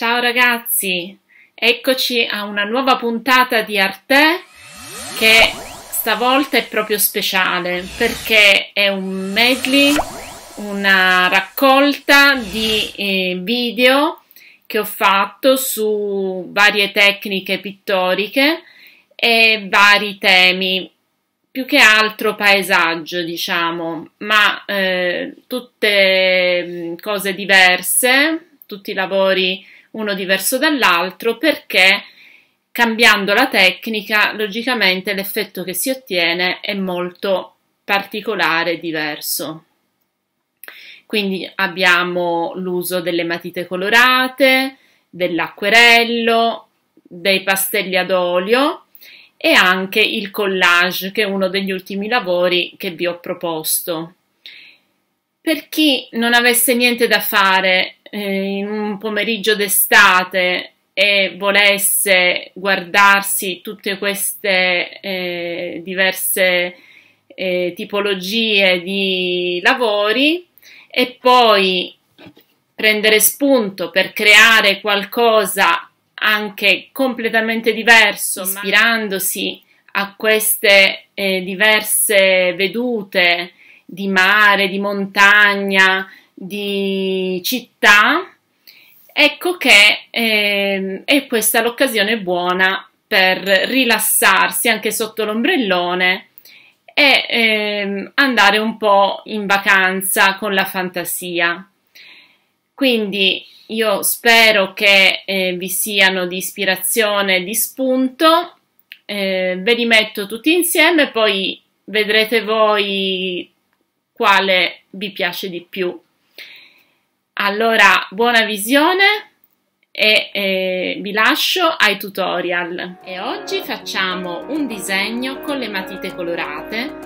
Ciao ragazzi, eccoci a una nuova puntata di Arte che stavolta è proprio speciale perché è un medley, una raccolta di eh, video che ho fatto su varie tecniche pittoriche e vari temi, più che altro paesaggio, diciamo, ma eh, tutte mm, cose diverse, tutti lavori uno diverso dall'altro perché cambiando la tecnica logicamente l'effetto che si ottiene è molto particolare e diverso. Quindi abbiamo l'uso delle matite colorate, dell'acquerello, dei pastelli ad olio e anche il collage che è uno degli ultimi lavori che vi ho proposto. Per chi non avesse niente da fare eh, in un pomeriggio d'estate e volesse guardarsi tutte queste eh, diverse eh, tipologie di lavori e poi prendere spunto per creare qualcosa anche completamente diverso, ispirandosi a queste eh, diverse vedute di mare, di montagna, di città, ecco che eh, è questa l'occasione buona per rilassarsi anche sotto l'ombrellone e eh, andare un po' in vacanza con la fantasia. Quindi io spero che eh, vi siano di ispirazione e di spunto, eh, ve li metto tutti insieme, poi vedrete voi quale vi piace di più. Allora, buona visione e eh, vi lascio ai tutorial. E oggi facciamo un disegno con le matite colorate.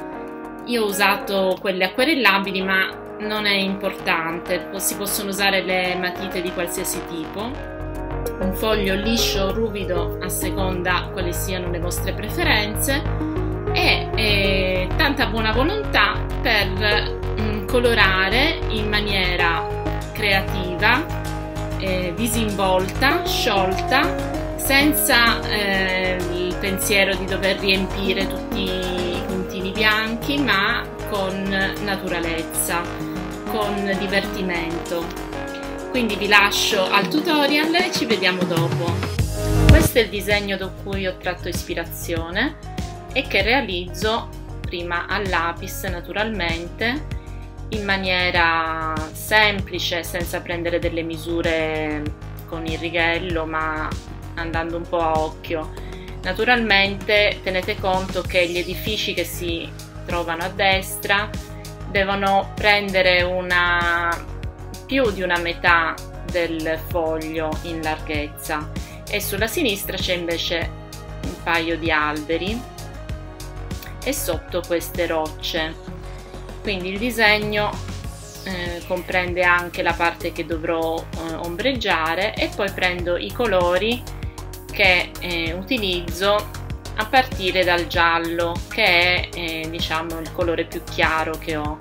Io ho usato quelle acquerellabili ma non è importante, si possono usare le matite di qualsiasi tipo. Un foglio liscio o ruvido a seconda quali siano le vostre preferenze e eh, tanta buona volontà per mm, colorare in maniera creativa, eh, disinvolta, sciolta, senza eh, il pensiero di dover riempire tutti i puntini bianchi, ma con naturalezza, con divertimento. Quindi vi lascio al tutorial e ci vediamo dopo. Questo è il disegno da cui ho tratto ispirazione e che realizzo prima a lapis naturalmente in maniera semplice, senza prendere delle misure con il righello, ma andando un po' a occhio. Naturalmente tenete conto che gli edifici che si trovano a destra devono prendere una, più di una metà del foglio in larghezza e sulla sinistra c'è invece un paio di alberi e sotto queste rocce quindi il disegno eh, comprende anche la parte che dovrò eh, ombreggiare e poi prendo i colori che eh, utilizzo a partire dal giallo che è eh, diciamo il colore più chiaro che ho.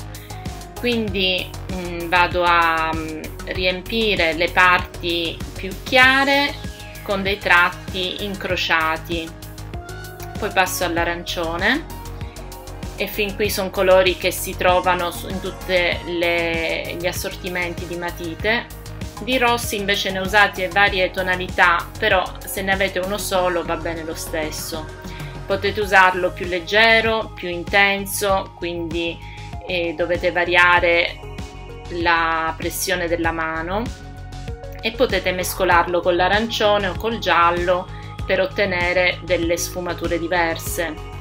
Quindi mh, mm, vado a mh, mm, riempire le parti più chiare con dei tratti incrociati. Poi passo all'arancione e fin qui sono colori che si trovano in tutti gli assortimenti di matite. Di rossi invece ne ho usati varie tonalità, però se ne avete uno solo va bene lo stesso. Potete usarlo più leggero, più intenso, quindi eh, dovete variare la pressione della mano e potete mescolarlo con l'arancione o col giallo per ottenere delle sfumature diverse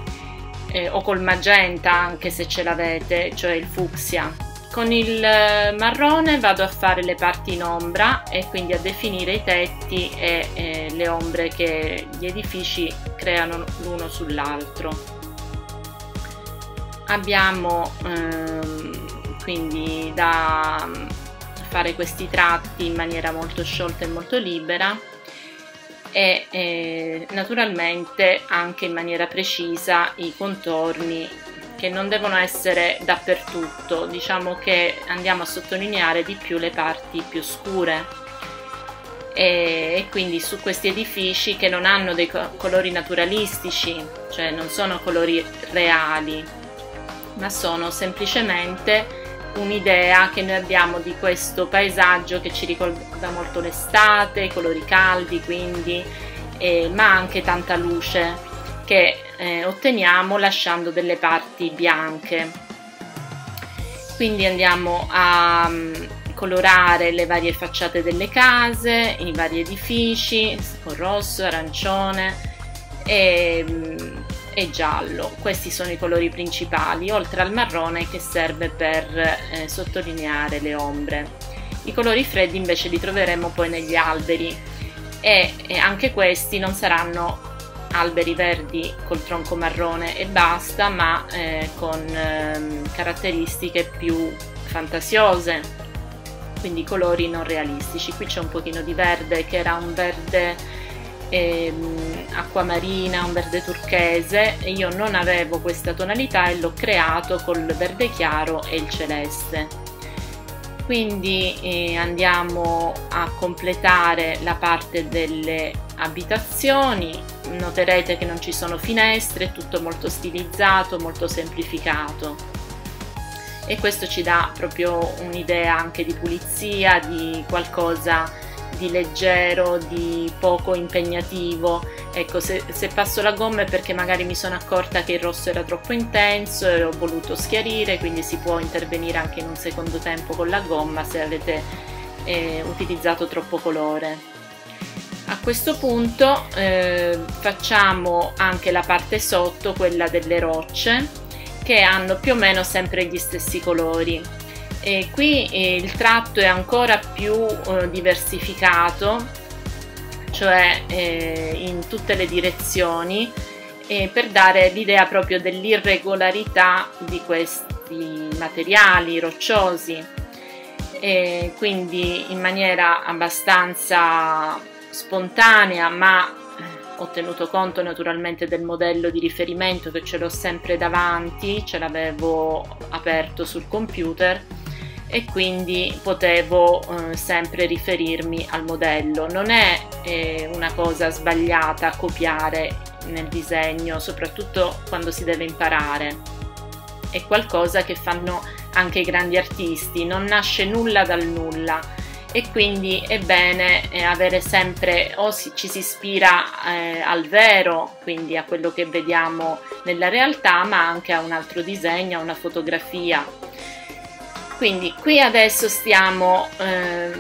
eh, o col magenta anche se ce l'avete, cioè il fucsia. Con il eh, marrone vado a fare le parti in ombra e quindi a definire i tetti e eh, le ombre che gli edifici creano l'uno sull'altro. Abbiamo ehm, quindi da fare questi tratti in maniera molto sciolta e molto libera e eh, naturalmente anche in maniera precisa i contorni che non devono essere dappertutto, diciamo che andiamo a sottolineare di più le parti più scure. e, e quindi su questi edifici che non hanno dei colori naturalistici, cioè non sono colori reali, ma sono semplicemente un'idea che noi abbiamo di questo paesaggio che ci ricorda molto l'estate, i colori caldi quindi, eh, ma anche tanta luce che eh, otteniamo lasciando delle parti bianche. Quindi andiamo a um, colorare le varie facciate delle case, i vari edifici con rosso, arancione e um, e giallo. Questi sono i colori principali, oltre al marrone che serve per eh, sottolineare le ombre. I colori freddi invece li troveremo poi negli alberi e, e anche questi non saranno alberi verdi col tronco marrone e basta, ma eh, con eh, caratteristiche più fantasiose, quindi colori non realistici. Qui c'è un pochino di verde che era un verde ehm, acquamarina, un verde turchese io non avevo questa tonalità e l'ho creato col verde chiaro e il celeste. Quindi eh, andiamo a completare la parte delle abitazioni, noterete che non ci sono finestre, è tutto molto stilizzato, molto semplificato e questo ci dà proprio un'idea anche di pulizia, di qualcosa di leggero, di poco impegnativo. Ecco, se, se, passo la gomma è perché magari mi sono accorta che il rosso era troppo intenso e ho voluto schiarire, quindi si può intervenire anche in un secondo tempo con la gomma se avete eh, utilizzato troppo colore. A questo punto eh, facciamo anche la parte sotto, quella delle rocce, che hanno più o meno sempre gli stessi colori. E qui eh, il tratto è ancora più eh, diversificato, cioè eh, in tutte le direzioni, per dare l'idea proprio dell'irregolarità di questi materiali rocciosi. Quindi in maniera abbastanza spontanea ma eh, ho tenuto conto naturalmente del modello di riferimento che ce l'ho sempre davanti, ce l'avevo aperto sul computer e quindi potevo eh, sempre riferirmi al modello. Non è eh, una cosa sbagliata copiare nel disegno, soprattutto quando si deve imparare. È qualcosa che fanno anche i grandi artisti, non nasce nulla dal nulla e quindi è bene eh, avere sempre o si, ci si ispira eh, al vero, quindi a quello che vediamo nella realtà, ma anche a un altro disegno, a una fotografia quindi qui adesso stiamo eh,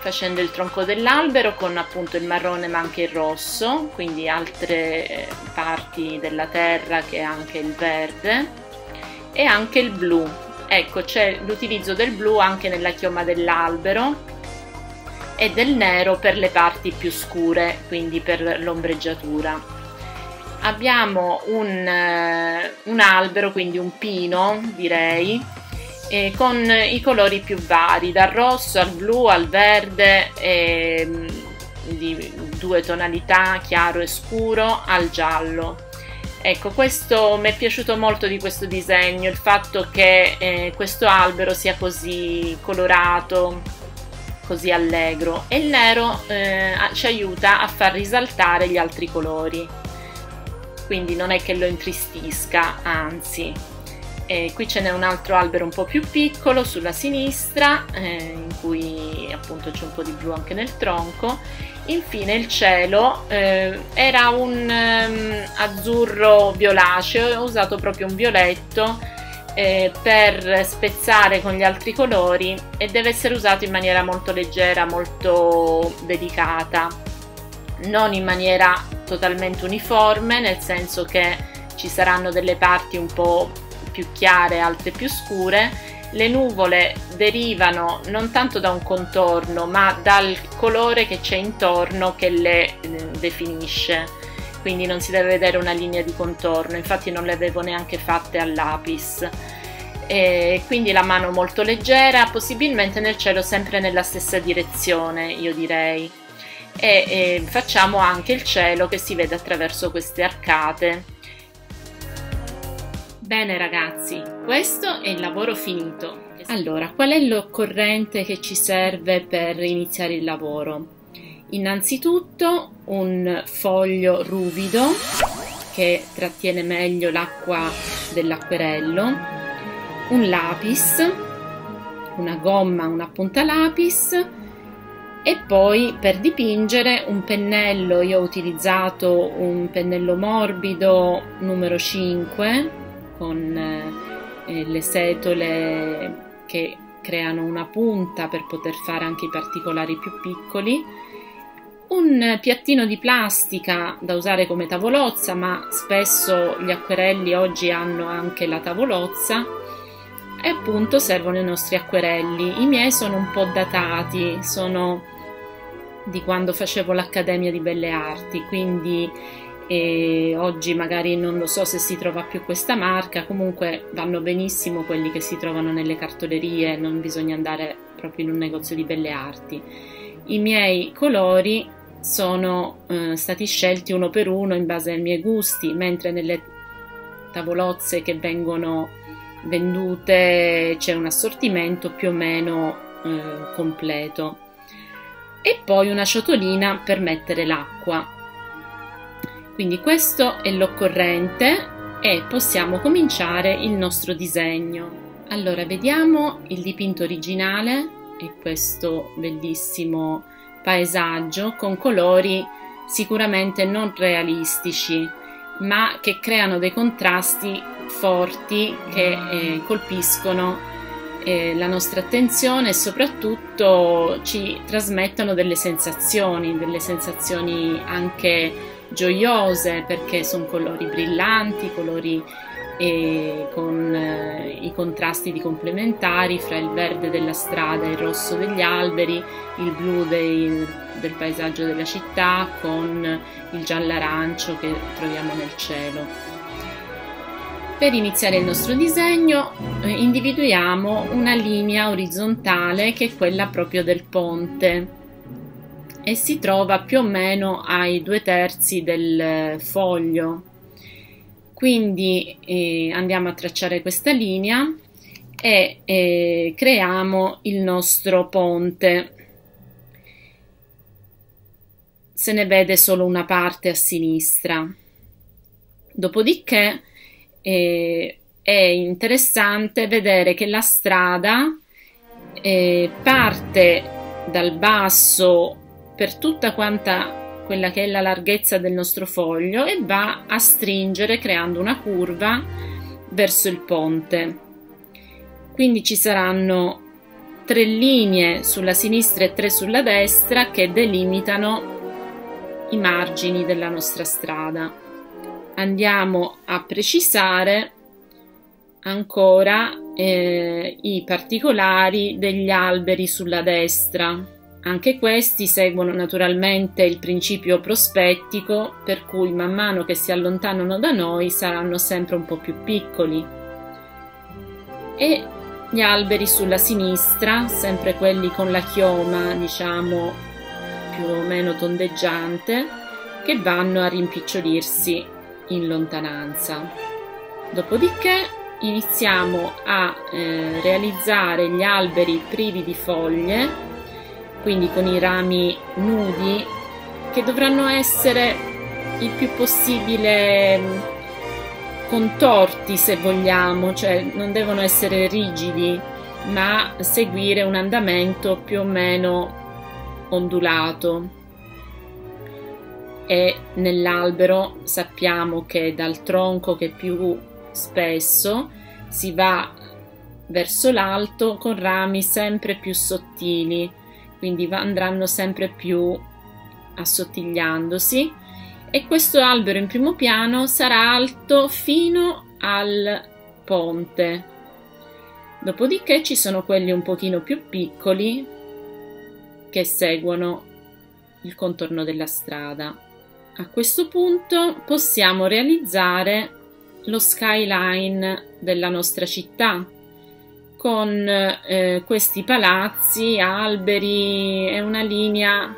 facendo il tronco dell'albero con appunto il marrone ma anche il rosso quindi altre eh, parti della terra che anche il verde e anche il blu. Ecco c'è l'utilizzo del blu anche nella chioma dell'albero e del nero per le parti più scure quindi per l'ombreggiatura abbiamo un, eh, un albero quindi un pino direi eh, con i colori più vari, dal rosso al blu al verde, eh, di due tonalità, chiaro e scuro, al giallo. Ecco, questo mi è piaciuto molto di questo disegno, il fatto che eh, questo albero sia così colorato, così allegro e il nero eh, ci aiuta a far risaltare gli altri colori. Quindi non è che lo intristisca, anzi. E qui ce n'è un altro albero un po' più piccolo sulla sinistra eh, in cui appunto c'è un po' di blu anche nel tronco. Infine il cielo eh, era un um, azzurro violaceo ho usato proprio un violetto eh, per spezzare con gli altri colori e deve essere usato in maniera molto leggera molto delicata non in maniera totalmente uniforme nel senso che ci saranno delle parti un po' più chiare, altre più scure, le nuvole derivano non tanto da un contorno ma dal colore che c'è intorno che le eh, definisce. Quindi non si deve vedere una linea di contorno infatti non le avevo neanche fatte al lapis. E quindi la mano molto leggera possibilmente nel cielo sempre nella stessa direzione io direi e, e facciamo anche il cielo che si vede attraverso queste arcate Bene ragazzi, questo è il lavoro finito. Allora, qual è l'occorrente che ci serve per iniziare il lavoro? Innanzitutto un foglio ruvido che trattiene meglio l'acqua dell'acquerello, un lapis, una gomma, una punta lapis e poi per dipingere un pennello, io ho utilizzato un pennello morbido numero 5 con eh, le setole che creano una punta per poter fare anche i particolari più piccoli. Un piattino di plastica da usare come tavolozza, ma spesso gli acquerelli oggi hanno anche la tavolozza e appunto servono i nostri acquerelli. I miei sono un po' datati, sono di quando facevo l'Accademia di Belle Arti, quindi eh, oggi magari non lo so se si trova più questa marca, comunque vanno benissimo quelli che si trovano nelle cartolerie, non bisogna andare proprio in un negozio di belle arti. I miei colori sono eh, stati scelti uno per uno in base ai miei gusti, mentre nelle tavolozze che vengono vendute c'è un assortimento più o meno eh, completo e poi una ciotolina per mettere l'acqua. Quindi questo è l'occorrente e possiamo cominciare il nostro disegno. Allora vediamo il dipinto originale e questo bellissimo paesaggio con colori sicuramente non realistici, ma che creano dei contrasti forti che eh, colpiscono eh, la nostra attenzione e soprattutto ci trasmettono delle sensazioni, delle sensazioni anche gioiose perché sono colori brillanti, colori e con eh, i contrasti di complementari fra il verde della strada e il rosso degli alberi, il blu dei, del paesaggio della città con il giallo-arancio che troviamo nel cielo. Per iniziare il nostro disegno eh, individuiamo una linea orizzontale che è quella proprio del ponte e si trova più o meno ai due terzi del foglio quindi eh, andiamo a tracciare questa linea e eh, creiamo il nostro ponte. Se ne vede solo una parte a sinistra. Dopodiché eh, è interessante vedere che la strada eh, parte dal basso per tutta quanta quella che è la larghezza del nostro foglio e va a stringere creando una curva verso il ponte. Quindi ci saranno tre linee sulla sinistra e tre sulla destra che delimitano i margini della nostra strada. Andiamo a precisare ancora eh, i particolari degli alberi sulla destra anche questi seguono naturalmente il principio prospettico, per cui man mano che si allontanano da noi saranno sempre un po' più piccoli. E gli alberi sulla sinistra, sempre quelli con la chioma, diciamo, più o meno tondeggiante, che vanno a rimpicciolirsi in lontananza. Dopodiché iniziamo a eh, realizzare gli alberi privi di foglie quindi con i rami nudi che dovranno essere il più possibile mm, contorti se vogliamo, cioè non devono essere rigidi, ma seguire un andamento più o meno ondulato. E nell'albero sappiamo che dal tronco che più spesso si va verso l'alto con rami sempre più sottili quindi andranno sempre più assottigliandosi e questo albero in primo piano sarà alto fino al ponte. Dopodiché ci sono quelli un pochino più piccoli che seguono il contorno della strada. A questo punto possiamo realizzare lo skyline della nostra città con eh, questi palazzi, alberi, è una linea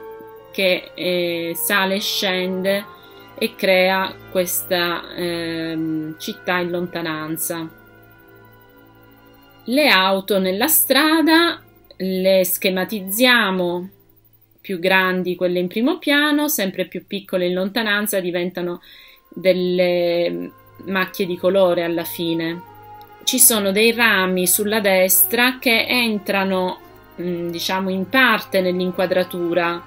che eh, sale e scende e crea questa eh, città in lontananza. Le auto nella strada le schematizziamo più grandi quelle in primo piano, sempre più piccole in lontananza diventano delle macchie di colore alla fine. Ci sono dei rami sulla destra che entrano, mm, diciamo, in parte nell'inquadratura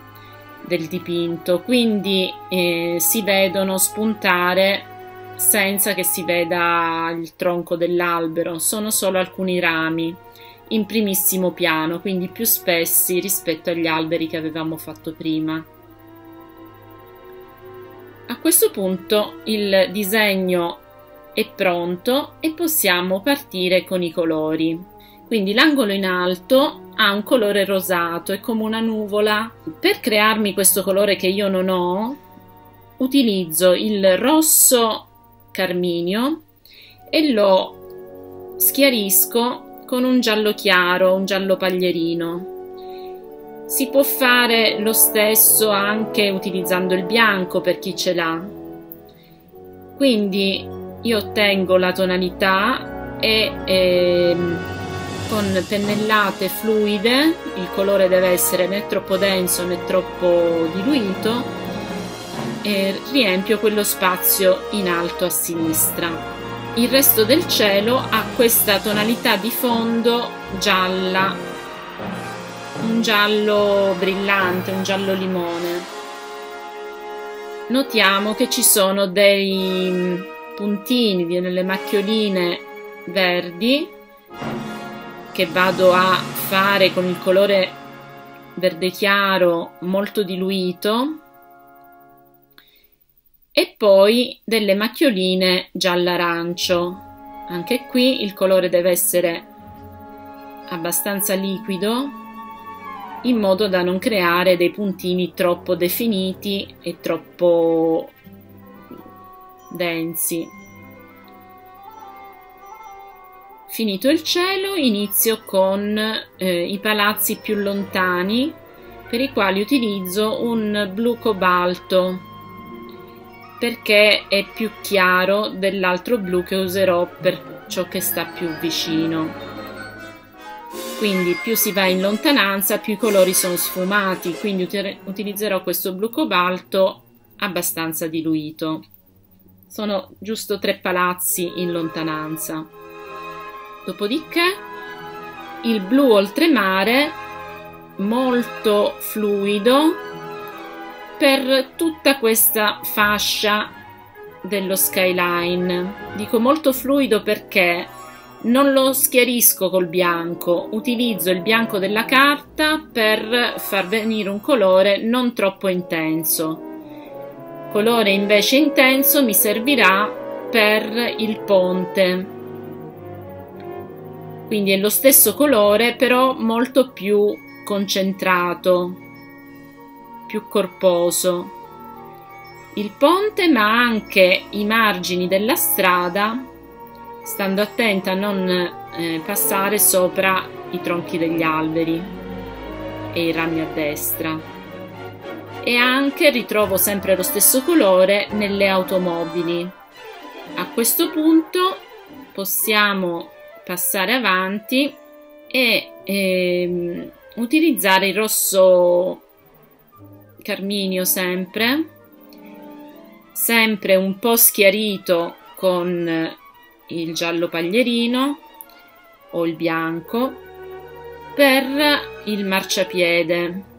del dipinto, quindi eh, si vedono spuntare senza che si veda il tronco dell'albero, sono solo alcuni rami in primissimo piano, quindi più spessi rispetto agli alberi che avevamo fatto prima. A questo punto il disegno è pronto e possiamo partire con i colori. Quindi l'angolo in alto ha un colore rosato, è come una nuvola. Per crearmi questo colore che io non ho, utilizzo il rosso carminio e lo schiarisco con un giallo chiaro, un giallo paglierino. Si può fare lo stesso anche utilizzando il bianco per chi ce l'ha. Quindi io ottengo la tonalità e eh, con pennellate fluide, il colore deve essere né troppo denso né troppo diluito, e riempio quello spazio in alto a sinistra. Il resto del cielo ha questa tonalità di fondo gialla, un giallo brillante, un giallo limone. Notiamo che ci sono dei puntini, delle macchioline verdi che vado a fare con il colore verde chiaro molto diluito e poi delle macchioline giallo-arancio. Anche qui il colore deve essere abbastanza liquido in modo da non creare dei puntini troppo definiti e troppo densi. Finito il cielo, inizio con eh, i palazzi più lontani per i quali utilizzo un blu cobalto perché è più chiaro dell'altro blu che userò per ciò che sta più vicino. Quindi più si va in lontananza più i colori sono sfumati, quindi utilizzerò questo blu cobalto abbastanza diluito. Sono giusto tre palazzi in lontananza. Dopodiché il blu oltremare molto fluido per tutta questa fascia dello skyline. Dico molto fluido perché non lo schiarisco col bianco, utilizzo il bianco della carta per far venire un colore non troppo intenso. Colore invece intenso mi servirà per il ponte. Quindi è lo stesso colore però molto più concentrato più corposo. Il ponte ma anche i margini della strada, stando attenta a non eh, passare sopra i tronchi degli alberi e i rami a destra. E anche ritrovo sempre lo stesso colore nelle automobili. A questo punto possiamo passare avanti e ehm, utilizzare il rosso carminio sempre, sempre un po' schiarito con il giallo paglierino o il bianco per il marciapiede.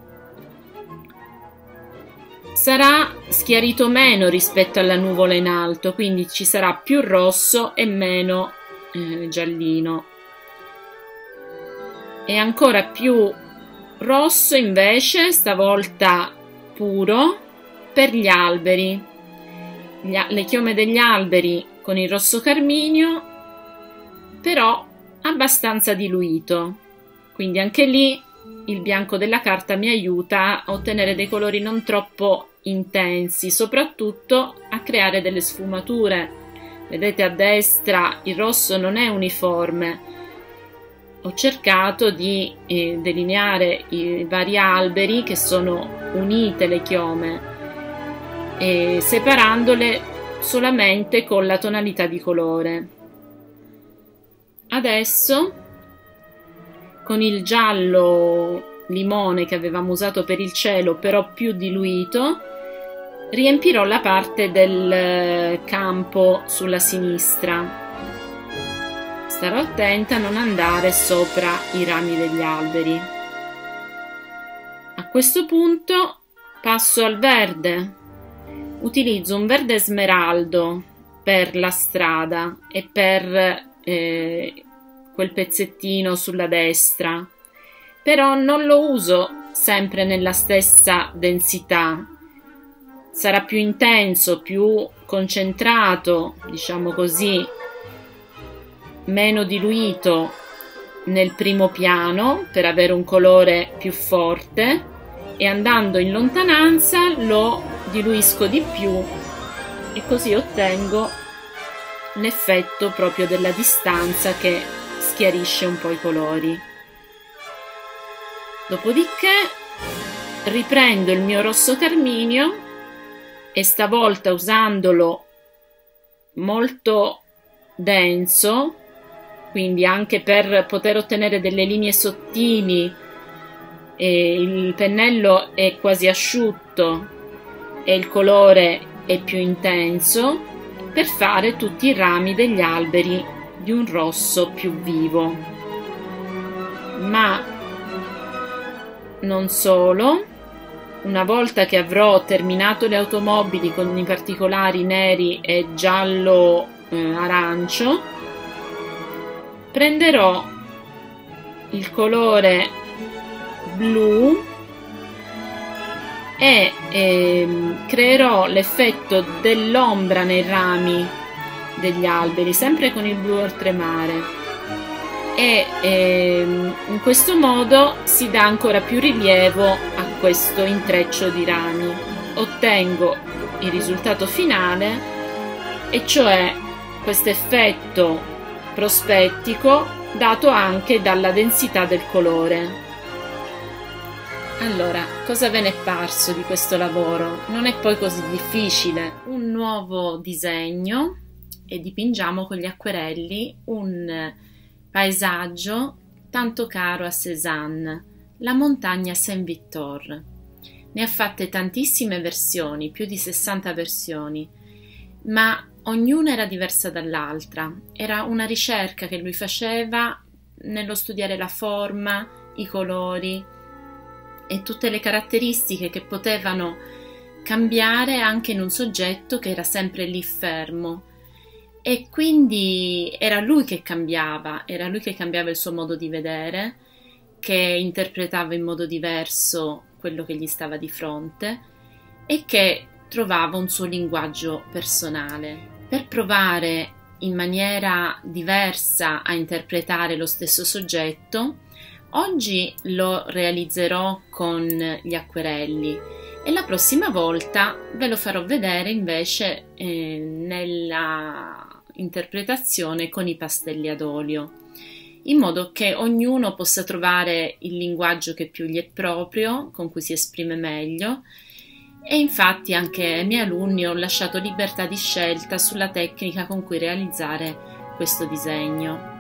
Sarà schiarito meno rispetto alla nuvola in alto, quindi ci sarà più rosso e meno eh, giallino. E ancora più rosso invece, stavolta puro per gli alberi. Gli, le chiome degli alberi con il rosso carminio, però abbastanza diluito. Quindi anche lì il bianco della carta mi aiuta a ottenere dei colori non troppo intensi, soprattutto a creare delle sfumature. Vedete a destra il rosso non è uniforme, ho cercato di eh, delineare i vari alberi che sono unite le chiome e separandole solamente con la tonalità di colore. Adesso con il giallo limone che avevamo usato per il cielo, però più diluito, riempirò la parte del campo sulla sinistra. Starò attenta a non andare sopra i rami degli alberi. A questo punto passo al verde. Utilizzo un verde smeraldo per la strada e per eh, quel pezzettino sulla destra, però non lo uso sempre nella stessa densità. Sarà più intenso, più concentrato, diciamo così, meno diluito nel primo piano per avere un colore più forte e andando in lontananza lo diluisco di più e così ottengo l'effetto proprio della distanza che schiarisce un po' i colori. Dopodiché riprendo il mio rosso carminio e stavolta usandolo molto denso, quindi anche per poter ottenere delle linee sottili, e il pennello è quasi asciutto e il colore è più intenso, per fare tutti i rami degli alberi di un rosso più vivo. Ma non solo, una volta che avrò terminato le automobili con i particolari neri e giallo eh, arancio, prenderò il colore blu e ehm, creerò l'effetto dell'ombra nei rami degli alberi, sempre con il blu oltremare. E ehm, in questo modo si dà ancora più rilievo a questo intreccio di rami. Ottengo il risultato finale, e cioè questo effetto prospettico dato anche dalla densità del colore. Allora, cosa ve ne è parso di questo lavoro? Non è poi così difficile. Un nuovo disegno e dipingiamo con gli acquerelli un paesaggio tanto caro a Cézanne, la montagna Saint-Victor. Ne ha fatte tantissime versioni, più di 60 versioni, ma ognuna era diversa dall'altra. Era una ricerca che lui faceva nello studiare la forma, i colori, e tutte le caratteristiche che potevano cambiare anche in un soggetto che era sempre lì fermo. E quindi era lui che cambiava, era lui che cambiava il suo modo di vedere, che interpretava in modo diverso quello che gli stava di fronte e che trovava un suo linguaggio personale. Per provare in maniera diversa a interpretare lo stesso soggetto, Oggi lo realizzerò con gli acquerelli e la prossima volta ve lo farò vedere invece eh, nella interpretazione con i pastelli ad olio in modo che ognuno possa trovare il linguaggio che più gli è proprio, con cui si esprime meglio e infatti anche ai miei alunni ho lasciato libertà di scelta sulla tecnica con cui realizzare questo disegno.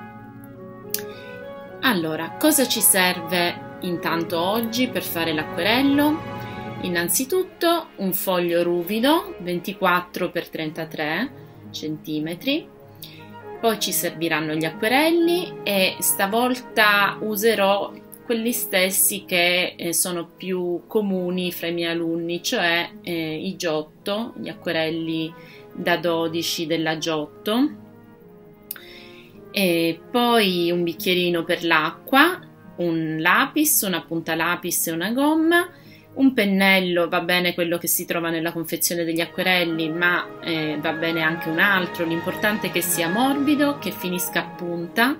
Allora, cosa ci serve intanto oggi per fare l'acquerello? Innanzitutto un foglio ruvido 24 x 33 cm, poi ci serviranno gli acquerelli e stavolta userò quelli stessi che eh, sono più comuni fra i miei alunni, cioè eh, i Giotto, gli acquerelli da 12 della Giotto. E poi un bicchierino per l'acqua, un lapis, una punta lapis e una gomma, un pennello, va bene quello che si trova nella confezione degli acquerelli, ma eh, va bene anche un altro, l'importante è che sia morbido, che finisca a punta.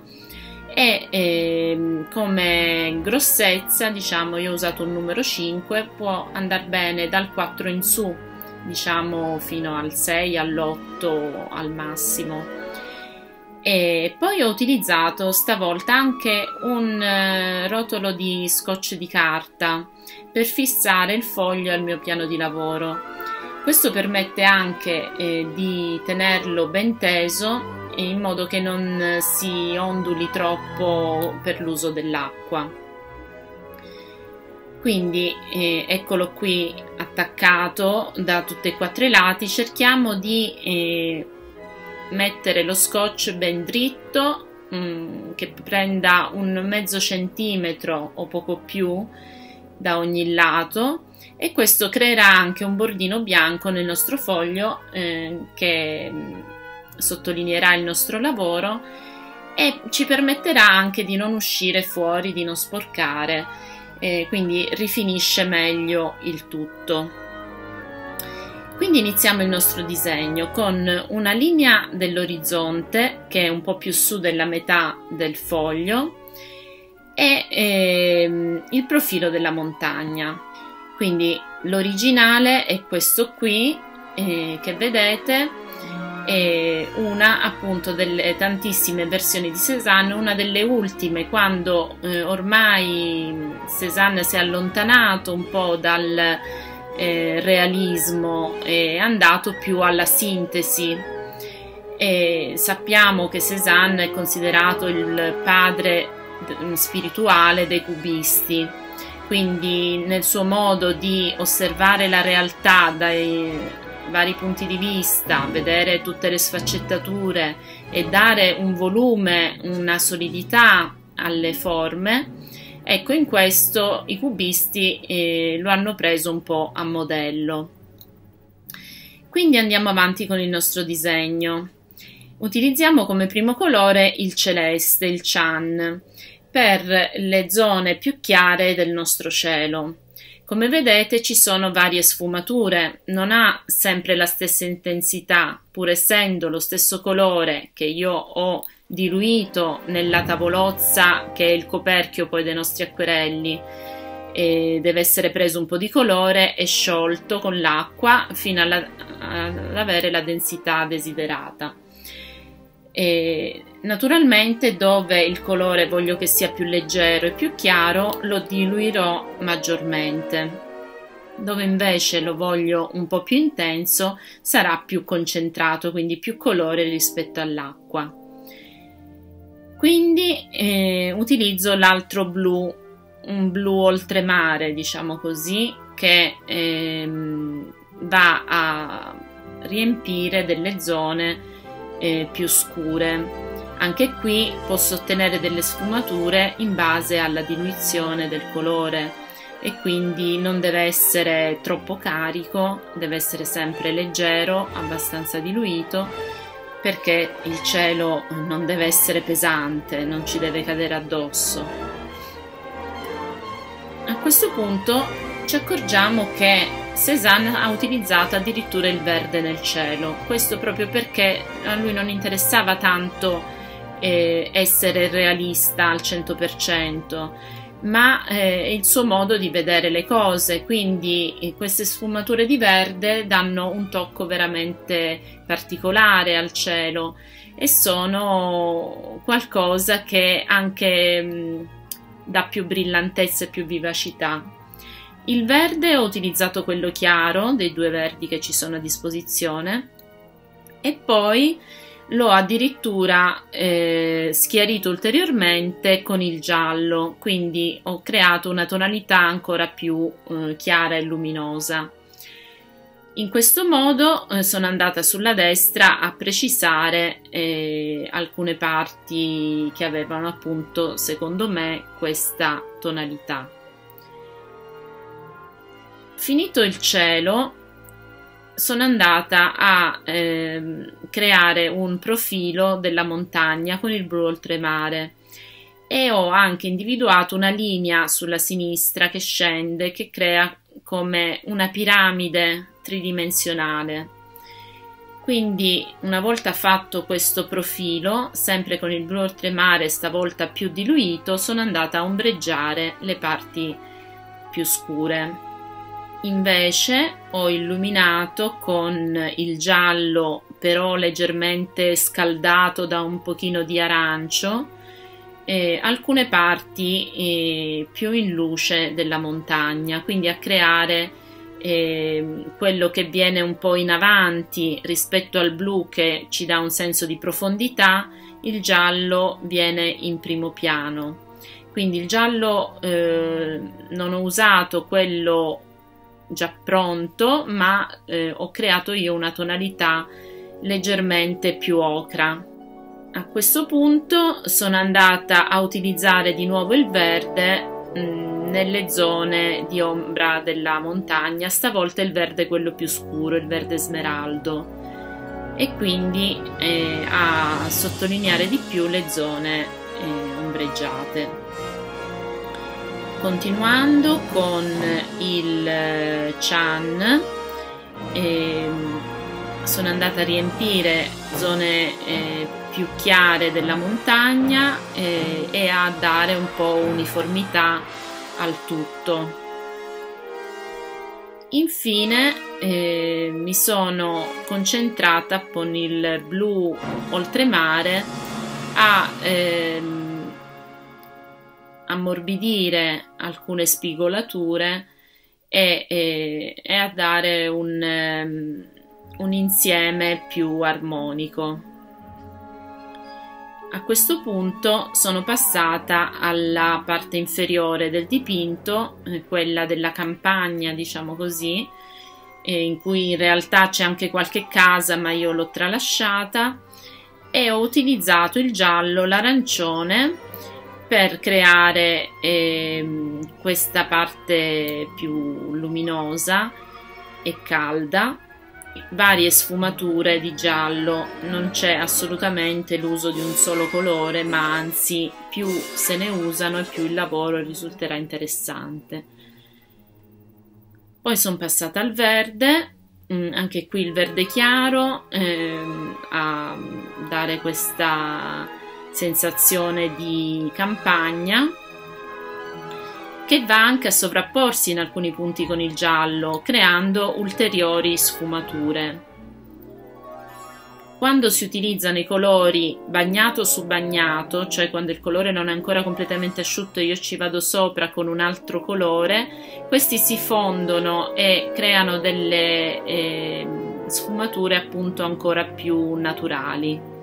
E eh, come grossezza, diciamo, io ho usato un numero 5, può andare bene dal 4 in su, diciamo fino al 6, all'8 al massimo. E poi ho utilizzato stavolta anche un eh, rotolo di scotch di carta per fissare il foglio al mio piano di lavoro Questo permette anche eh, di tenerlo ben teso in modo che non si onduli troppo per l'uso dell'acqua. Quindi eh, eccolo qui attaccato da tutti e quattro i lati, cerchiamo di eh, mettere lo scotch ben dritto mh, mm, che prenda un mezzo centimetro o poco più da ogni lato e questo creerà anche un bordino bianco nel nostro foglio eh, che mm, sottolineerà il nostro lavoro e ci permetterà anche di non uscire fuori, di non sporcare, eh, quindi rifinisce meglio il tutto. Quindi iniziamo il nostro disegno con una linea dell'orizzonte che è un po' più su della metà del foglio e ehm, il profilo della montagna. Quindi l'originale è questo qui eh, che vedete, è una appunto delle tantissime versioni di Cézanne, una delle ultime quando eh, ormai Cézanne si è allontanato un po' dal eh, realismo, è andato più alla sintesi. E sappiamo che Cézanne è considerato il padre spirituale dei cubisti, quindi nel suo modo di osservare la realtà dai vari punti di vista, vedere tutte le sfaccettature e dare un volume, una solidità alle forme, ecco in questo i cubisti eh, lo hanno preso un po' a modello. Quindi andiamo avanti con il nostro disegno. Utilizziamo come primo colore il celeste, il cian per le zone più chiare del nostro cielo. Come vedete ci sono varie sfumature, non ha sempre la stessa intensità, pur essendo lo stesso colore che io ho diluito nella tavolozza che è il coperchio poi dei nostri acquerelli. E deve essere preso un po' di colore e sciolto con l'acqua fino alla, ad avere la densità desiderata. E naturalmente dove il colore voglio che sia più leggero e più chiaro lo diluirò maggiormente dove invece lo voglio un po' più intenso sarà più concentrato quindi più colore rispetto all'acqua quindi eh, utilizzo l'altro blu un blu oltremare diciamo così che ehm, va a riempire delle zone eh, più scure. Anche qui posso ottenere delle sfumature in base alla diluizione del colore e quindi non deve essere troppo carico, deve essere sempre leggero, abbastanza diluito perché il cielo non deve essere pesante, non ci deve cadere addosso. A questo punto ci accorgiamo che Cézanne ha utilizzato addirittura il verde nel cielo, questo proprio perché a lui non interessava tanto eh, essere realista al 100%, ma eh, il suo modo di vedere le cose, quindi eh, queste sfumature di verde danno un tocco veramente particolare al cielo e sono qualcosa che anche mh, dà più brillantezza e più vivacità. Il verde ho utilizzato quello chiaro dei due verdi che ci sono a disposizione e poi l'ho addirittura eh, schiarito ulteriormente con il giallo, quindi ho creato una tonalità ancora più eh, chiara e luminosa. In questo modo eh, sono andata sulla destra a precisare eh, alcune parti che avevano appunto secondo me questa tonalità. Finito il cielo, sono andata a eh, creare un profilo della montagna con il blu oltremare e ho anche individuato una linea sulla sinistra che scende, che crea come una piramide tridimensionale. Quindi una volta fatto questo profilo, sempre con il blu oltremare stavolta più diluito, sono andata a ombreggiare le parti più scure. Invece ho illuminato con il giallo però leggermente scaldato da un pochino di arancio eh, alcune parti eh, più in luce della montagna, quindi a creare eh, quello che viene un po' in avanti rispetto al blu che ci dà un senso di profondità, il giallo viene in primo piano. Quindi il giallo eh, non ho usato quello già pronto, ma eh, ho creato io una tonalità leggermente più ocra. A questo punto sono andata a utilizzare di nuovo il verde mh, mm, nelle zone di ombra della montagna, stavolta il verde quello più scuro, il verde smeraldo e quindi eh, a sottolineare di più le zone eh, ombreggiate. Continuando con il eh, Chan, eh, sono andata a riempire zone eh, più chiare della montagna eh, e a dare un po' uniformità al tutto. Infine eh, mi sono concentrata con il blu oltremare a ehm, ammorbidire alcune spigolature e, e, e a dare un, um, un insieme più armonico. A questo punto sono passata alla parte inferiore del dipinto, eh, quella della campagna, diciamo così, eh, in cui in realtà c'è anche qualche casa, ma io l'ho tralasciata e ho utilizzato il giallo, l'arancione per creare eh, questa parte più luminosa e calda varie sfumature di giallo, non c'è assolutamente l'uso di un solo colore, ma anzi più se ne usano e più il lavoro risulterà interessante. Poi sono passata al verde, mm, anche qui il verde chiaro, ehm, a dare questa sensazione di campagna che va anche a sovrapporsi in alcuni punti con il giallo, creando ulteriori sfumature. Quando si utilizzano i colori bagnato su bagnato, cioè quando il colore non è ancora completamente asciutto e io ci vado sopra con un altro colore, questi si fondono e creano delle eh, sfumature appunto ancora più naturali.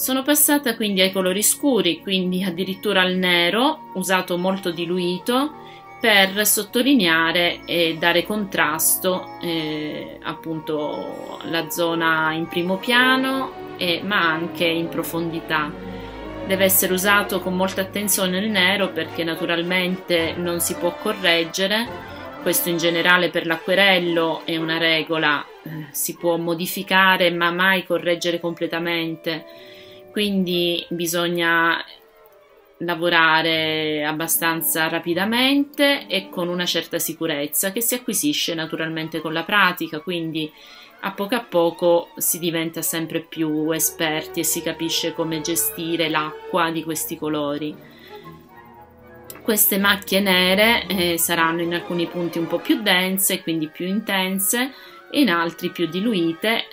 Sono passata quindi ai colori scuri, quindi addirittura al nero, usato molto diluito, per sottolineare e dare contrasto eh, appunto la zona in primo piano, eh, ma anche in profondità. Deve essere usato con molta attenzione il nero perché naturalmente non si può correggere, questo in generale per l'acquerello è una regola, eh, si può modificare ma mai correggere completamente quindi bisogna lavorare abbastanza rapidamente e con una certa sicurezza che si acquisisce naturalmente con la pratica, quindi a poco a poco si diventa sempre più esperti e si capisce come gestire l'acqua di questi colori. Queste macchie nere eh, saranno in alcuni punti un po' più dense, quindi più intense, e in altri più diluite,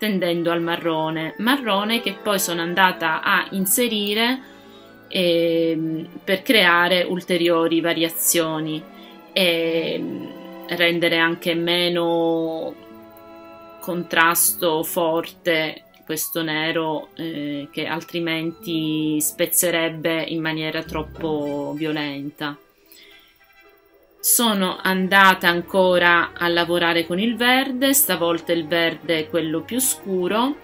tendendo al marrone, marrone che poi sono andata a inserire eh, per creare ulteriori variazioni e rendere anche meno contrasto forte questo nero eh, che altrimenti spezzerebbe in maniera troppo violenta sono andata ancora a lavorare con il verde, stavolta il verde è quello più scuro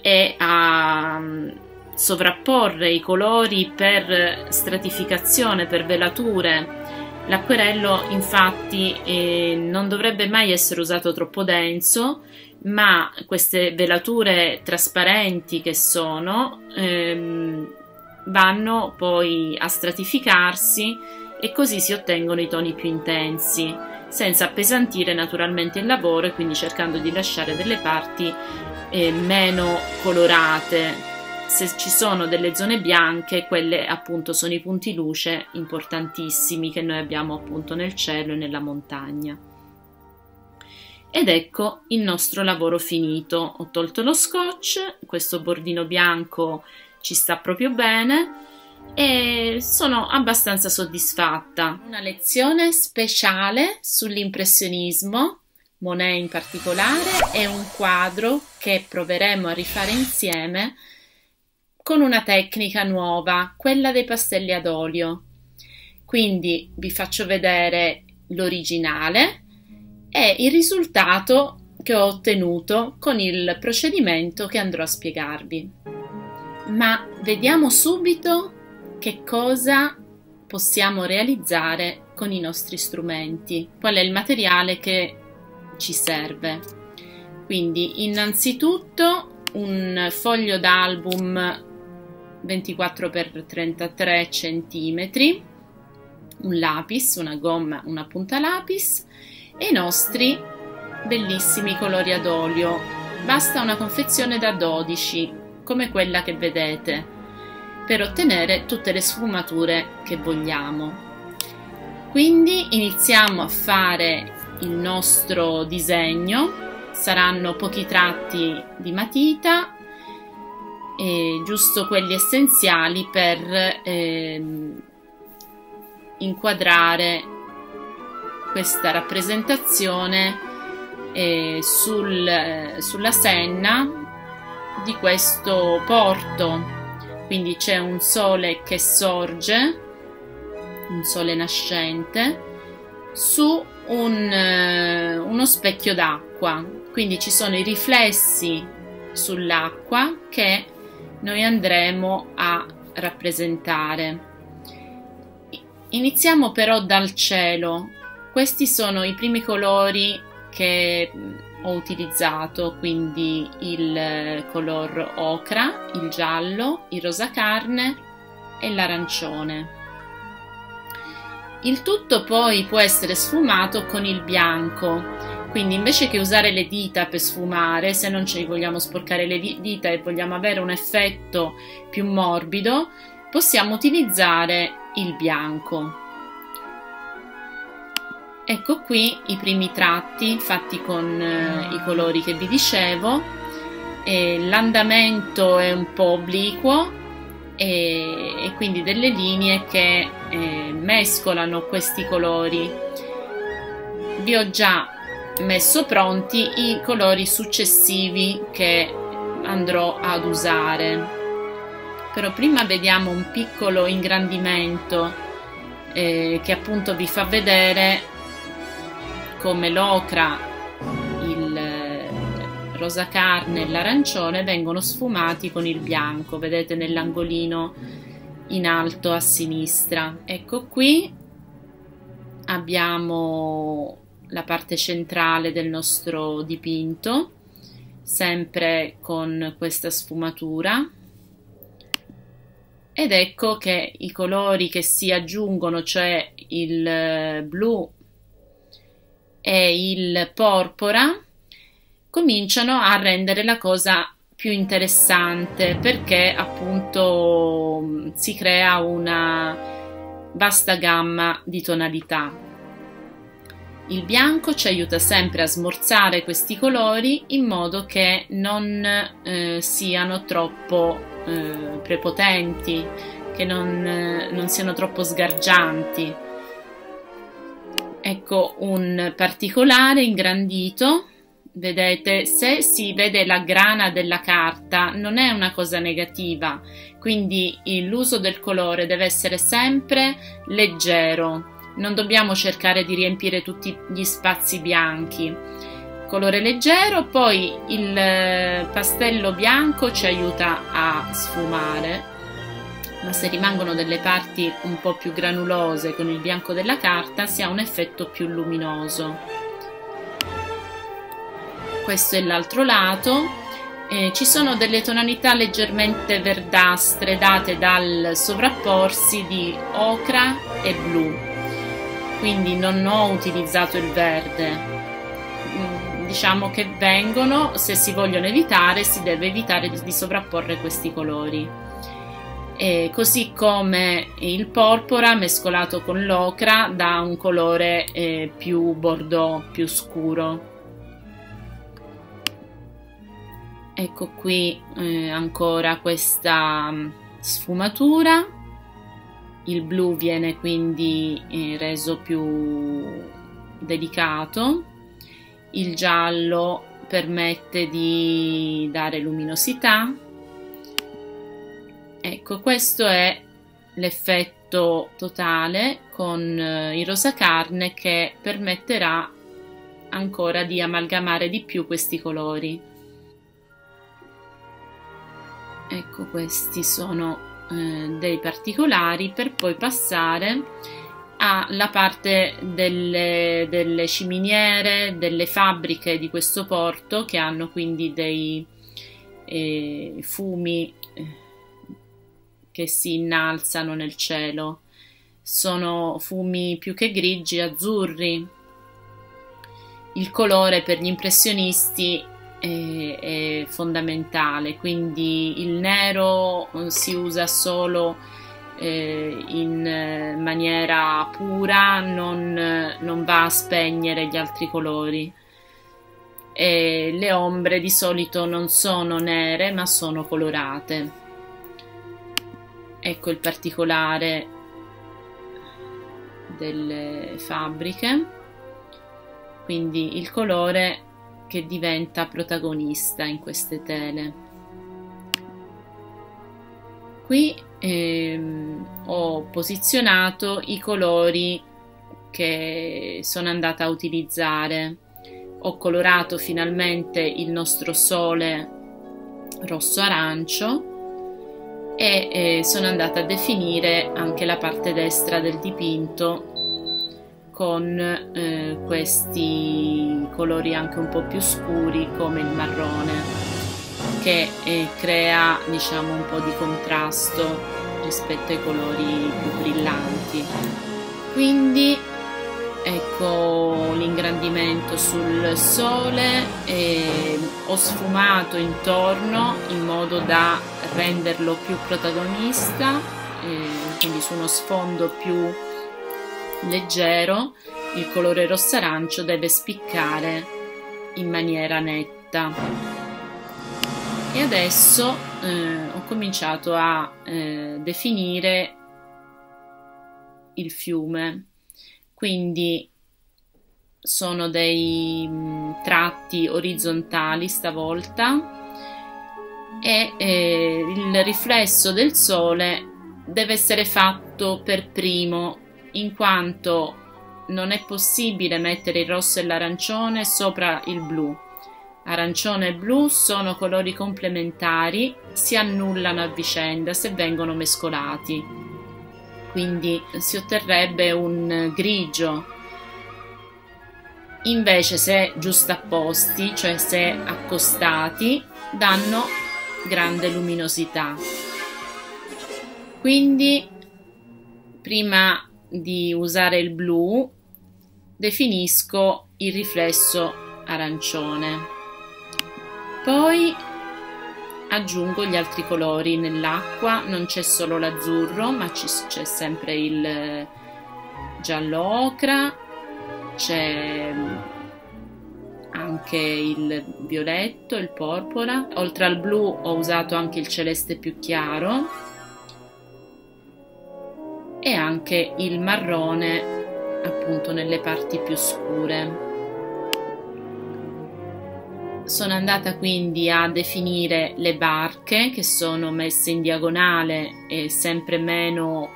e a mm, sovrapporre i colori per stratificazione, per velature. L'acquerello infatti eh, non dovrebbe mai essere usato troppo denso, ma queste velature trasparenti che sono ehm, vanno poi a stratificarsi e così si ottengono i toni più intensi, senza appesantire naturalmente il lavoro e quindi cercando di lasciare delle parti eh, meno colorate. Se ci sono delle zone bianche, quelle appunto sono i punti luce importantissimi che noi abbiamo appunto nel cielo e nella montagna. Ed ecco il nostro lavoro finito. Ho tolto lo scotch, questo bordino bianco ci sta proprio bene e sono abbastanza soddisfatta. Una lezione speciale sull'impressionismo, Monet in particolare, e un quadro che proveremo a rifare insieme con una tecnica nuova, quella dei pastelli ad olio. Quindi vi faccio vedere l'originale e il risultato che ho ottenuto con il procedimento che andrò a spiegarvi. Ma vediamo subito che cosa possiamo realizzare con i nostri strumenti, qual è il materiale che ci serve. Quindi innanzitutto un foglio d'album 24 x 33 cm, un lapis, una gomma, una punta lapis e i nostri bellissimi colori ad olio. Basta una confezione da 12, come quella che vedete, per ottenere tutte le sfumature che vogliamo. Quindi iniziamo a fare il nostro disegno. Saranno pochi tratti di matita eh, giusto quelli essenziali per eh, inquadrare questa rappresentazione eh, sul, sulla senna di questo porto quindi c'è un sole che sorge un sole nascente su un, eh, uno specchio d'acqua quindi ci sono i riflessi sull'acqua che noi andremo a rappresentare. Iniziamo però dal cielo. Questi sono i primi colori che ho utilizzato, quindi il color ocra, il giallo, il rosa carne e l'arancione. Il tutto poi può essere sfumato con il bianco quindi invece che usare le dita per sfumare, se non ci vogliamo sporcare le dita e vogliamo avere un effetto più morbido, possiamo utilizzare il bianco. Ecco qui i primi tratti fatti con eh, i colori che vi dicevo. l'andamento è un po' obliquo e, e quindi delle linee che eh, mescolano questi colori. Vi ho già messo pronti i colori successivi che andrò ad usare però prima vediamo un piccolo ingrandimento eh, che appunto vi fa vedere come l'ocra il eh, rosa carne e l'arancione vengono sfumati con il bianco vedete nell'angolino in alto a sinistra ecco qui abbiamo la parte centrale del nostro dipinto, sempre con questa sfumatura. Ed ecco che i colori che si aggiungono, cioè il blu e il porpora, cominciano a rendere la cosa più interessante perché appunto si crea una vasta gamma di tonalità. Il bianco ci aiuta sempre a smorzare questi colori in modo che non eh, siano troppo eh, prepotenti, che non, eh, non siano troppo sgargianti. Ecco un particolare ingrandito. Vedete se si vede la grana della carta non è una cosa negativa. Quindi l'uso del colore deve essere sempre leggero. Non dobbiamo cercare di riempire tutti gli spazi bianchi. Colore leggero, poi il eh, pastello bianco ci aiuta a sfumare, ma se rimangono delle parti un po' più granulose con il bianco della carta si ha un effetto più luminoso. Questo è l'altro lato. Eh, ci sono delle tonalità leggermente verdastre date dal sovrapporsi di ocra e blu quindi non ho utilizzato il verde mm, diciamo che vengono se si vogliono evitare si deve evitare di, sovrapporre questi colori e così come il porpora mescolato con l'ocra dà un colore eh, più bordeaux più scuro. Ecco qui eh, ancora questa mm, sfumatura. Il blu viene quindi eh, reso più delicato, il giallo permette di dare luminosità. Ecco, questo è l'effetto totale con eh, il rosa carne che permetterà ancora di amalgamare di più questi colori. Ecco, questi sono eh, dei particolari per poi passare alla parte delle, delle, ciminiere, delle fabbriche di questo porto che hanno quindi dei eh, fumi che si innalzano nel cielo. Sono fumi più che grigi, azzurri. Il colore per gli impressionisti è, è fondamentale, quindi il nero eh, si usa solo eh, in eh, maniera pura, non, non, va a spegnere gli altri colori. E le ombre di solito non sono nere ma sono colorate. Ecco il particolare delle fabbriche, quindi il colore che diventa protagonista in queste tele. Qui ehm, ho posizionato i colori che sono andata a utilizzare. Ho colorato finalmente il nostro sole rosso-arancio e eh, sono andata a definire anche la parte destra del dipinto con eh, questi colori anche un po' più scuri come il marrone che eh, crea diciamo un po' di contrasto rispetto ai colori più brillanti. Quindi ecco l'ingrandimento sul sole e ho sfumato intorno in modo da renderlo più protagonista eh, quindi su uno sfondo più leggero, il colore rosso-arancio deve spiccare in maniera netta. E adesso eh, ho cominciato a eh, definire il fiume, quindi sono dei mm, tratti orizzontali stavolta e eh, il riflesso del sole deve essere fatto per primo in quanto non è possibile mettere il rosso e l'arancione sopra il blu. Arancione e blu sono colori complementari, si annullano a vicenda se vengono mescolati. Quindi si otterrebbe un grigio. Invece se giustapposti, cioè se accostati, danno grande luminosità. Quindi prima di usare il blu definisco il riflesso arancione. Poi aggiungo gli altri colori nell'acqua, non c'è solo l'azzurro, ma c'è sempre il giallo ocra, c'è anche il violetto, il porpora. Oltre al blu ho usato anche il celeste più chiaro e anche il marrone appunto nelle parti più scure. Sono andata quindi a definire le barche che sono messe in diagonale e sempre meno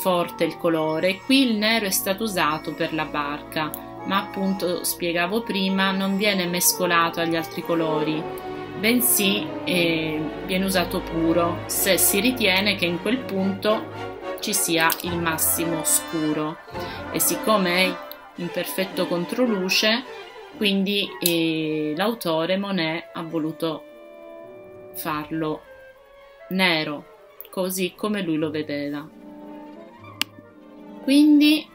forte il colore. Qui il nero è stato usato per la barca, ma appunto spiegavo prima non viene mescolato agli altri colori, bensì eh, viene usato puro se si ritiene che in quel punto ci sia il massimo scuro e siccome è in perfetto controluce quindi eh, l'autore Monet ha voluto farlo nero così come lui lo vedeva quindi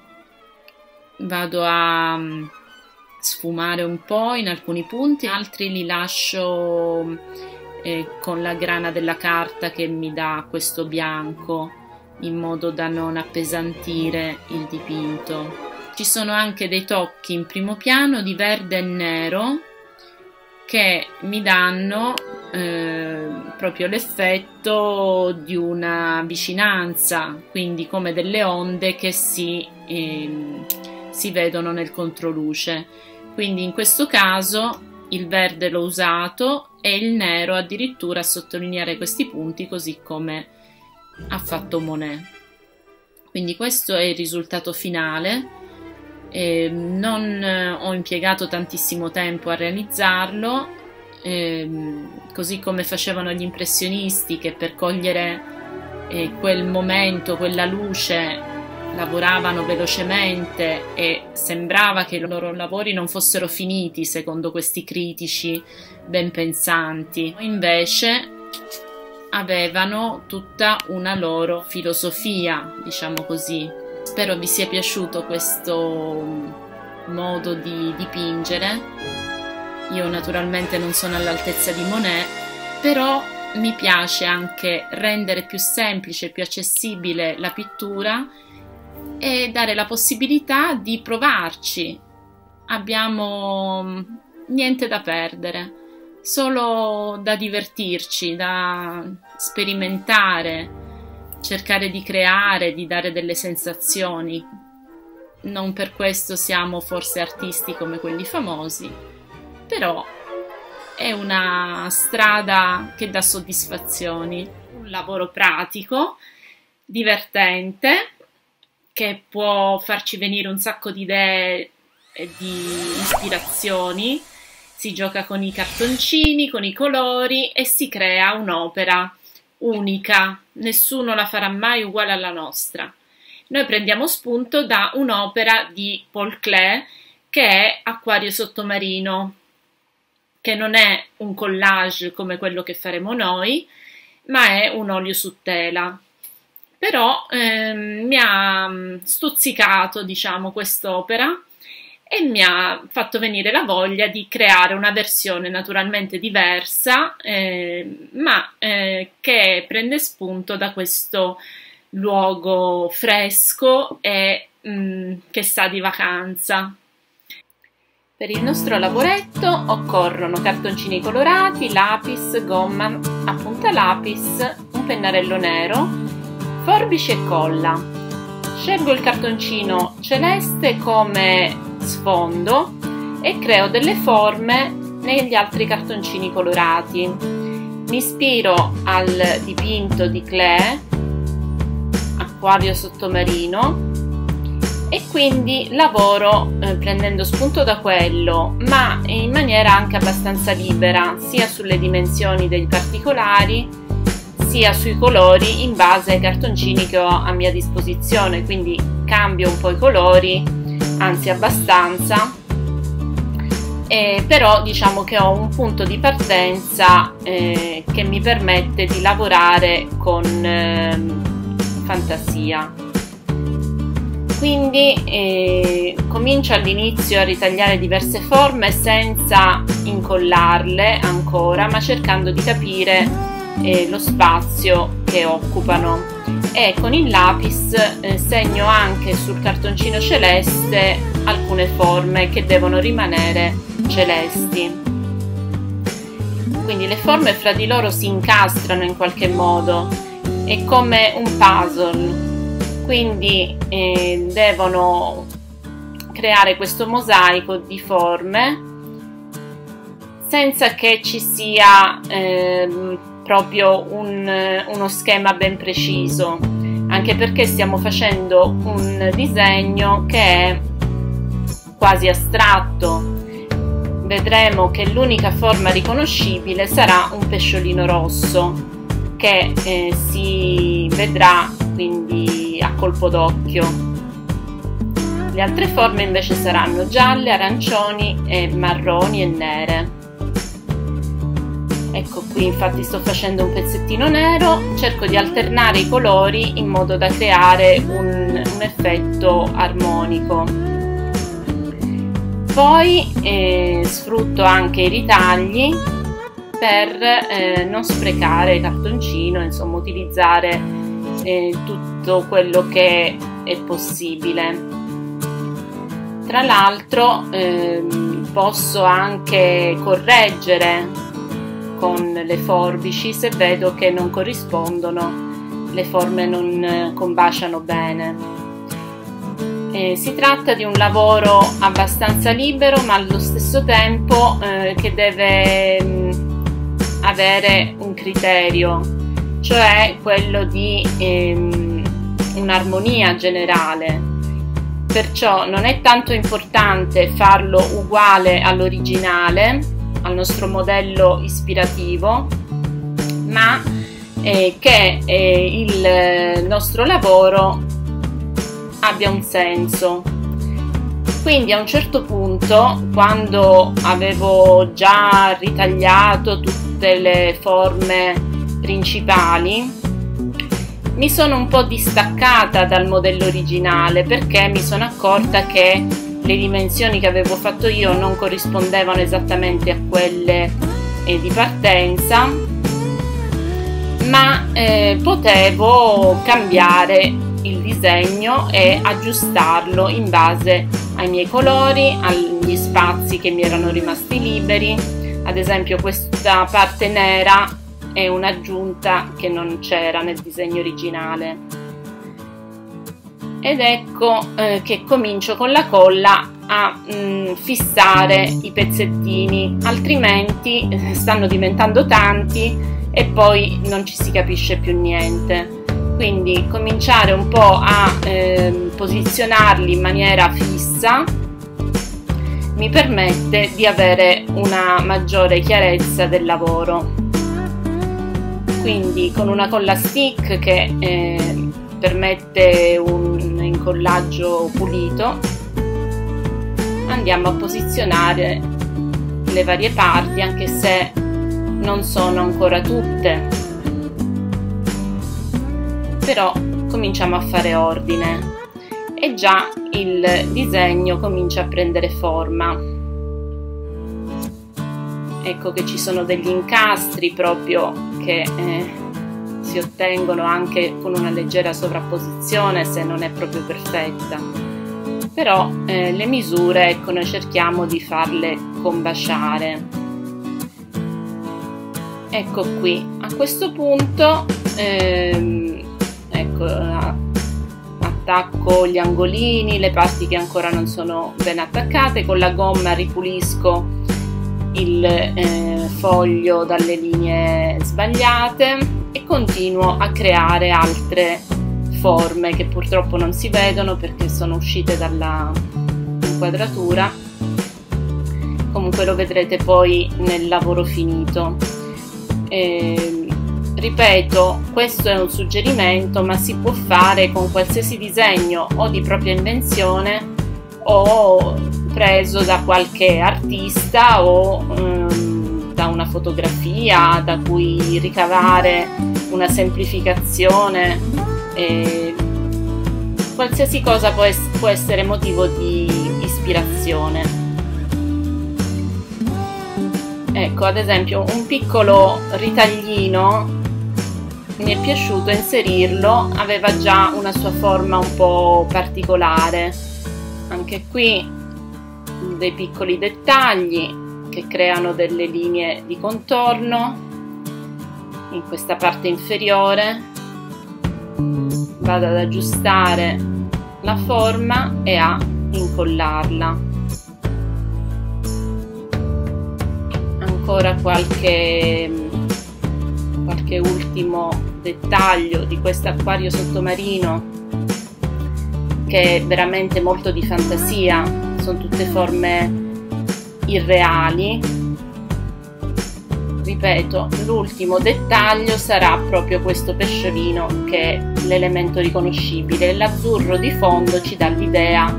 vado a mm, sfumare un po' in alcuni punti altri li lascio eh, con la grana della carta che mi dà questo bianco in modo da non appesantire il dipinto. Ci sono anche dei tocchi in primo piano di verde e nero che mi danno eh, proprio l'effetto di una vicinanza, quindi come delle onde che si, eh, si vedono nel controluce. Quindi in questo caso il verde l'ho usato e il nero addirittura a sottolineare questi punti così come ha fatto Monet. Quindi questo è il risultato finale. Eh, non ho impiegato tantissimo tempo a realizzarlo, eh, così come facevano gli impressionisti che per cogliere eh, quel momento, quella luce, lavoravano velocemente e sembrava che i loro lavori non fossero finiti secondo questi critici ben pensanti. Invece avevano tutta una loro filosofia, diciamo così. Spero vi sia piaciuto questo modo di dipingere. Io naturalmente non sono all'altezza di Monet, però mi piace anche rendere più semplice più accessibile la pittura e dare la possibilità di provarci. Abbiamo niente da perdere, solo da divertirci, da sperimentare, cercare di creare, di dare delle sensazioni. Non per questo siamo forse artisti come quelli famosi, però è una strada che dà soddisfazioni, un lavoro pratico, divertente che può farci venire un sacco di idee e di ispirazioni. Si gioca con i cartoncini, con i colori e si crea un'opera unica. Nessuno la farà mai uguale alla nostra. Noi prendiamo spunto da un'opera di Paul Klee che è Acquario sottomarino, che non è un collage come quello che faremo noi, ma è un olio su tela però ehm, mi ha stuzzicato, diciamo, quest'opera e mi ha fatto venire la voglia di creare una versione naturalmente diversa, eh, ma eh, che prende spunto da questo luogo fresco e mh, mm, che sa di vacanza. Per il nostro lavoretto occorrono cartoncini colorati, lapis, gomma a punta lapis, un pennarello nero, forbice e colla. Scelgo il cartoncino celeste come sfondo e creo delle forme negli altri cartoncini colorati. Mi ispiro al dipinto di Klee, acquario sottomarino, e quindi lavoro eh, prendendo spunto da quello, ma in maniera anche abbastanza libera, sia sulle dimensioni dei particolari sia sui colori in base ai cartoncini che ho a mia disposizione, quindi cambio un po' i colori, anzi abbastanza, eh, però diciamo che ho un punto di partenza eh, che mi permette di lavorare con eh, fantasia. Quindi eh, comincio all'inizio a ritagliare diverse forme senza incollarle ancora, ma cercando di capire eh, lo spazio che occupano e con il lapis eh, segno anche sul cartoncino celeste alcune forme che devono rimanere celesti. Quindi le forme fra di loro si incastrano in qualche modo, è come un puzzle, quindi eh, devono creare questo mosaico di forme senza che ci sia eh, proprio un, uno schema ben preciso, anche perché stiamo facendo un disegno che è quasi astratto. Vedremo che l'unica forma riconoscibile sarà un pesciolino rosso che eh, si vedrà quindi a colpo d'occhio. Le altre forme invece saranno gialle, arancioni e marroni e nere. Ecco qui infatti sto facendo un pezzettino nero, cerco di alternare i colori in modo da creare un, un effetto armonico. Poi eh, sfrutto anche i ritagli per eh, non sprecare cartoncino, insomma utilizzare eh, tutto quello che è possibile. Tra l'altro ehm, posso anche correggere con le forbici se vedo che non corrispondono, le forme non eh, combaciano bene. Eh, si tratta di un lavoro abbastanza libero ma allo stesso tempo eh, che deve mh, mm, avere un criterio, cioè quello di ehm, un'armonia generale. Perciò non è tanto importante farlo uguale all'originale, al nostro modello ispirativo, ma eh, che eh, il nostro lavoro abbia un senso. Quindi a un certo punto, quando avevo già ritagliato tutte le forme principali, mi sono un po' distaccata dal modello originale perché mi sono accorta che le dimensioni che avevo fatto io non corrispondevano esattamente a quelle eh, di partenza, ma eh, potevo cambiare il disegno e aggiustarlo in base ai miei colori, agli spazi che mi erano rimasti liberi. Ad esempio questa parte nera è un'aggiunta che non c'era nel disegno originale. Ed ecco eh, che comincio con la colla a mh, mm, fissare i pezzettini, altrimenti eh, stanno diventando tanti e poi non ci si capisce più niente. Quindi cominciare un po' a eh, posizionarli in maniera fissa mi permette di avere una maggiore chiarezza del lavoro. Quindi con una colla stick che eh, permette un incollaggio pulito. Andiamo a posizionare le varie parti anche se non sono ancora tutte. Però cominciamo a fare ordine. E già il disegno comincia a prendere forma. Ecco che ci sono degli incastri proprio che eh, si ottengono anche con una leggera sovrapposizione se non è proprio perfetta. Però eh, le misure, ecco, noi cerchiamo di farle combaciare. Ecco qui, a questo punto ehm, ecco, attacco gli angolini, le parti che ancora non sono ben attaccate, con la gomma ripulisco il eh, foglio dalle linee sbagliate e continuo a creare altre forme che purtroppo non si vedono perché sono uscite dalla inquadratura. Comunque lo vedrete poi nel lavoro finito. E, Ripeto, questo è un suggerimento, ma si può fare con qualsiasi disegno o di propria invenzione o preso da qualche artista o um, da una fotografia da cui ricavare una semplificazione. E qualsiasi cosa può, es- può essere motivo di ispirazione. Ecco, ad esempio, un piccolo ritaglino mi è piaciuto inserirlo, aveva già una sua forma un po' particolare. Anche qui dei piccoli dettagli che creano delle linee di contorno in questa parte inferiore. Vado ad aggiustare la forma e a incollarla. Ancora qualche qualche ultimo dettaglio di questo acquario sottomarino che è veramente molto di fantasia, sono tutte forme irreali. Ripeto, l'ultimo dettaglio sarà proprio questo pesciolino che è l'elemento riconoscibile. L'azzurro di fondo ci dà l'idea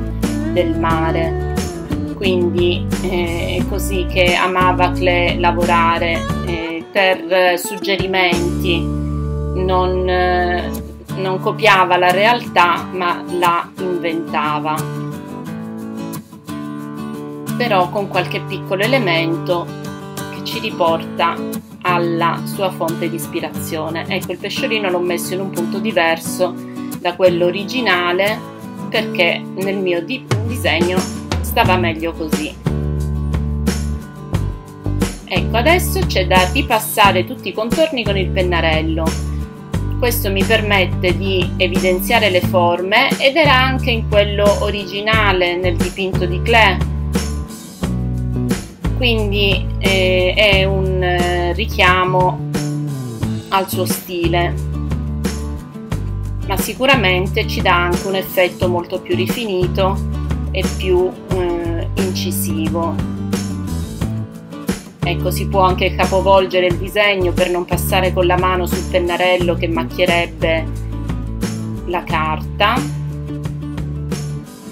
del mare. Quindi eh, è così che amava Cle lavorare eh, per suggerimenti non, eh, non copiava la realtà ma la inventava però con qualche piccolo elemento che ci riporta alla sua fonte di ispirazione. Ecco, il pesciolino l'ho messo in un punto diverso da quello originale perché nel mio di- disegno stava meglio così. Ecco, adesso c'è da ripassare tutti i contorni con il pennarello. Questo mi permette di evidenziare le forme ed era anche in quello originale nel dipinto di Clé. Quindi eh, è un eh, richiamo al suo stile, ma sicuramente ci dà anche un effetto molto più rifinito e più eh, incisivo. Ecco, si può anche capovolgere il disegno per non passare con la mano sul pennarello che macchierebbe la carta,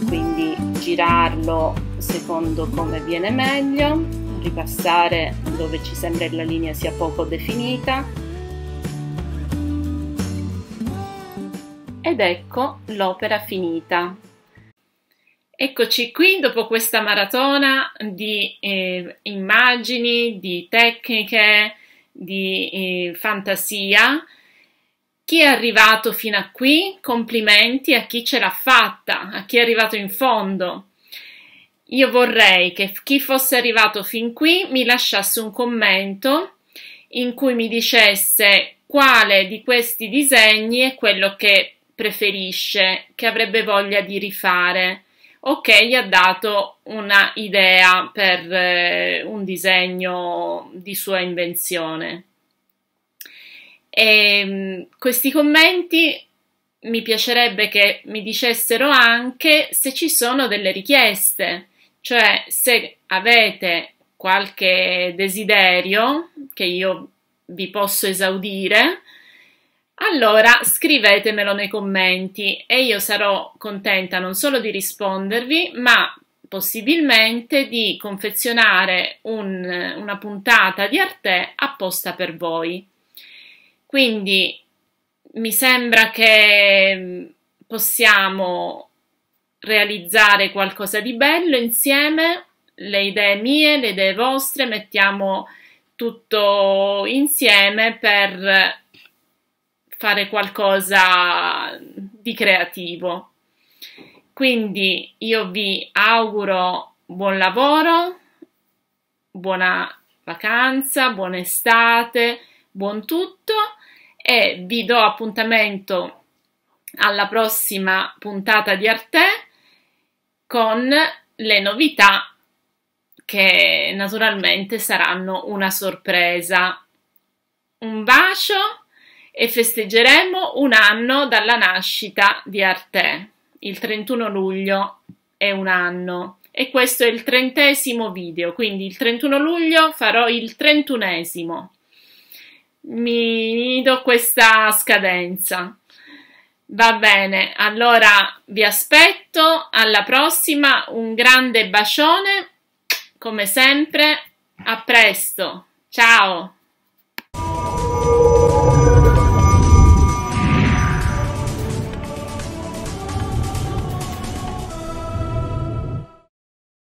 quindi girarlo secondo come viene meglio, ripassare dove ci sembra che la linea sia poco definita ed ecco l'opera finita. Eccoci qui dopo questa maratona di eh, immagini, di tecniche, di eh, fantasia. Chi è arrivato fino a qui? Complimenti a chi ce l'ha fatta, a chi è arrivato in fondo. Io vorrei che chi fosse arrivato fin qui mi lasciasse un commento in cui mi dicesse quale di questi disegni è quello che preferisce, che avrebbe voglia di rifare o che gli ha dato una idea per eh, un disegno di sua invenzione. E, ehm, questi commenti mi piacerebbe che mi dicessero anche se ci sono delle richieste, cioè se avete qualche desiderio che io vi posso esaudire, allora scrivetemelo nei commenti e io sarò contenta non solo di rispondervi, ma possibilmente di confezionare un, una puntata di Arte apposta per voi. Quindi mi sembra che possiamo realizzare qualcosa di bello insieme, le idee mie, le idee vostre, mettiamo tutto insieme per fare qualcosa di creativo. Quindi io vi auguro buon lavoro, buona vacanza, buona estate, buon tutto e vi do appuntamento alla prossima puntata di Arte con le novità che naturalmente saranno una sorpresa. Un bacio e festeggeremo un anno dalla nascita di Arte. Il 31 luglio è un anno e questo è il trentesimo video, quindi il 31 luglio farò il trentunesimo. Mi do questa scadenza. Va bene, allora vi aspetto alla prossima, un grande bacione, come sempre, a presto, ciao!